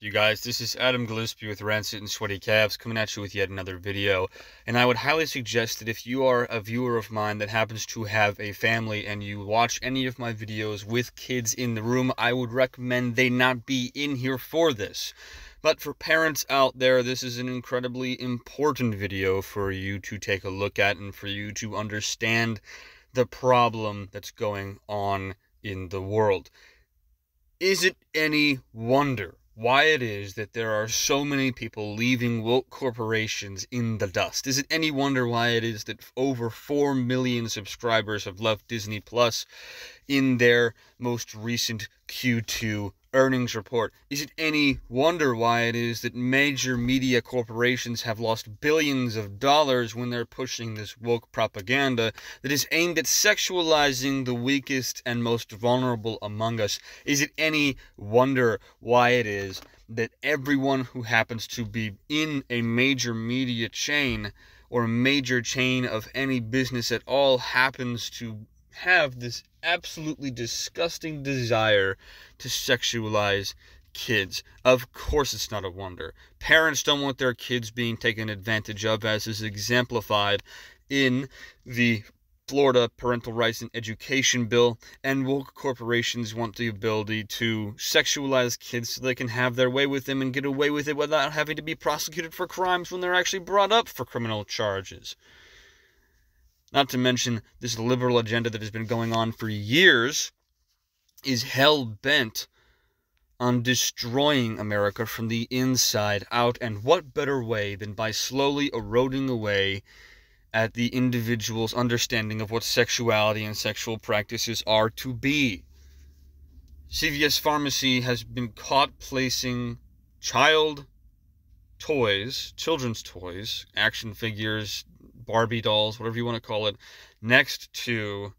You guys, this is Adam Gillespie with Rancid and Sweaty Calves coming at you with yet another video. And I would highly suggest that if you are a viewer of mine that happens to have a family and you watch any of my videos with kids in the room, I would recommend they not be in here for this. But for parents out there, this is an incredibly important video for you to take a look at and for you to understand the problem that's going on in the world. Is it any wonder why it is that there are so many people leaving woke corporations in the dust. Is it any wonder why it is that over 4 million subscribers have left Disney Plus in their most recent Q2 earnings report. Is it any wonder why it is that major media corporations have lost billions of dollars when they're pushing this woke propaganda that is aimed at sexualizing the weakest and most vulnerable among us? Is it any wonder why it is that everyone who happens to be in a major media chain or a major chain of any business at all happens to have this absolutely disgusting desire to sexualize kids. Of course, it's not a wonder. Parents don't want their kids being taken advantage of, as is exemplified in the Florida Parental Rights and Education Bill, and woke corporations want the ability to sexualize kids so they can have their way with them and get away with it without having to be prosecuted for crimes when they're actually brought up for criminal charges. Not to mention this liberal agenda that has been going on for years is hell bent on destroying America from the inside out. And what better way than by slowly eroding away at the individual's understanding of what sexuality and sexual practices are to be? CVS Pharmacy has been caught placing child toys, children's toys, action figures, Barbie dolls, whatever you want to call it, next to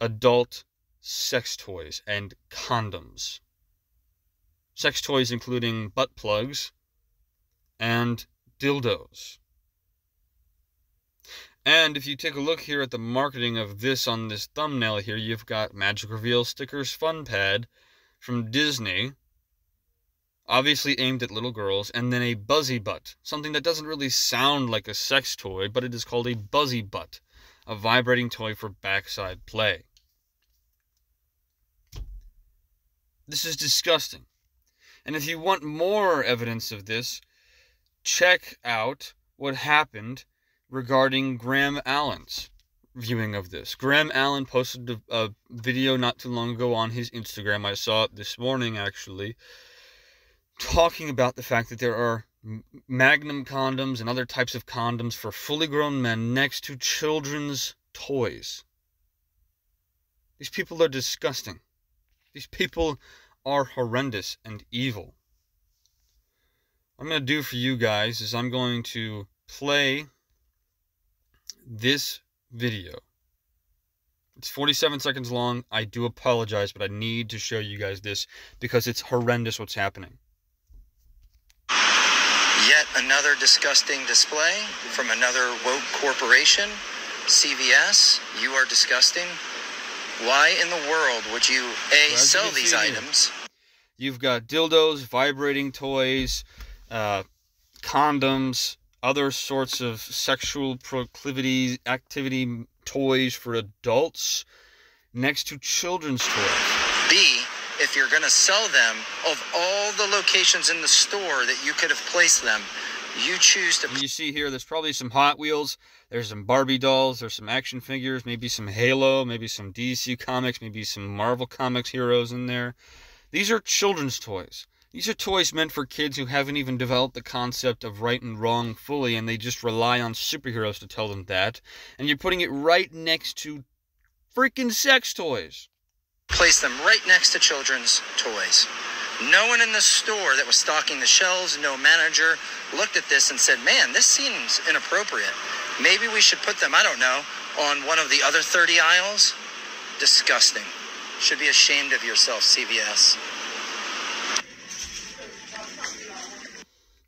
adult sex toys and condoms. Sex toys including butt plugs and dildos. And if you take a look here at the marketing of this on this thumbnail here, you've got Magic Reveal Stickers Fun Pad from Disney obviously aimed at little girls, and then a buzzy butt, something that doesn't really sound like a sex toy, but it is called a buzzy butt, a vibrating toy for backside play. This is disgusting. And if you want more evidence of this, check out what happened regarding Graham Allen's viewing of this. Graham Allen posted a, a, video not too long ago on his Instagram. I saw it this morning actually, talking about the fact that there are magnum condoms and other types of condoms for fully grown men next to children's toys. These people are disgusting. These people are horrendous and evil. What I'm going to do for you guys is I'm going to play this video. It's 47 seconds long. I do apologize, but I need to show you guys this because it's horrendous what's happening. Another disgusting display from another woke corporation, CVS. You are disgusting. Why in the world would you a sell these items? You've got dildos, vibrating toys, uh, condoms, other sorts of sexual proclivity activity toys for adults next to children's toys. B if you're going to sell them, of all the locations in the store that you could have placed them, you choose to. You see here, there's probably some Hot Wheels, there's some Barbie dolls, there's some action figures, maybe some Halo, maybe some DC comics, maybe some Marvel Comics heroes in there. These are children's toys. These are toys meant for kids who haven't even developed the concept of right and wrong fully, and they just rely on superheroes to tell them that. And you're putting it right next to freaking sex toys. Place them right next to children's toys. No one in the store that was stocking the shelves, no manager, looked at this and said, man, this seems inappropriate. Maybe we should put them, I don't know, on one of the other 30 aisles? Disgusting. Should be ashamed of yourself, CVS.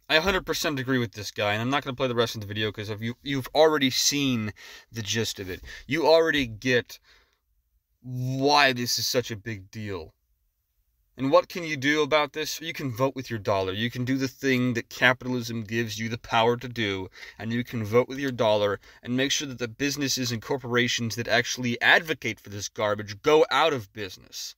I 100% agree with this guy, and I'm not going to play the rest of the video because you, you've already seen the gist of it. You already get why this is such a big deal. And what can you do about this? You can vote with your dollar. You can do the thing that capitalism gives you the power to do, and you can vote with your dollar and make sure that the businesses and corporations that actually advocate for this garbage go out of business.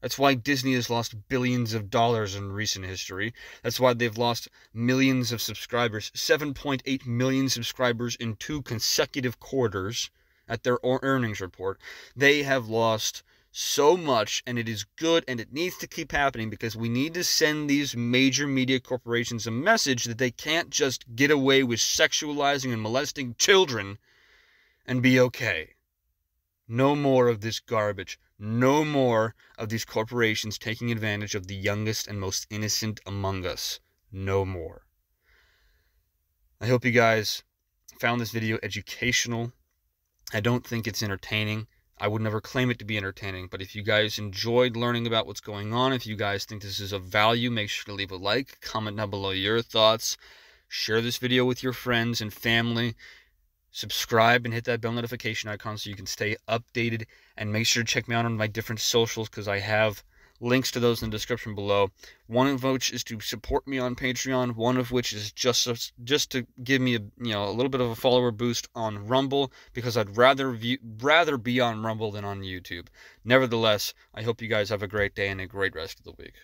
That's why Disney has lost billions of dollars in recent history. That's why they've lost millions of subscribers 7.8 million subscribers in two consecutive quarters at their earnings report. They have lost so much, and it is good, and it needs to keep happening because we need to send these major media corporations a message that they can't just get away with sexualizing and molesting children and be okay. No more of this garbage. No more of these corporations taking advantage of the youngest and most innocent among us. No more. I hope you guys found this video educational. I don't think it's entertaining. I would never claim it to be entertaining, but if you guys enjoyed learning about what's going on, if you guys think this is of value, make sure to leave a like, comment down below your thoughts, share this video with your friends and family subscribe and hit that bell notification icon so you can stay updated and make sure to check me out on my different socials because I have links to those in the description below. One of which is to support me on Patreon, one of which is just just to give me a you know a little bit of a follower boost on Rumble because I'd rather view, rather be on Rumble than on YouTube. Nevertheless, I hope you guys have a great day and a great rest of the week.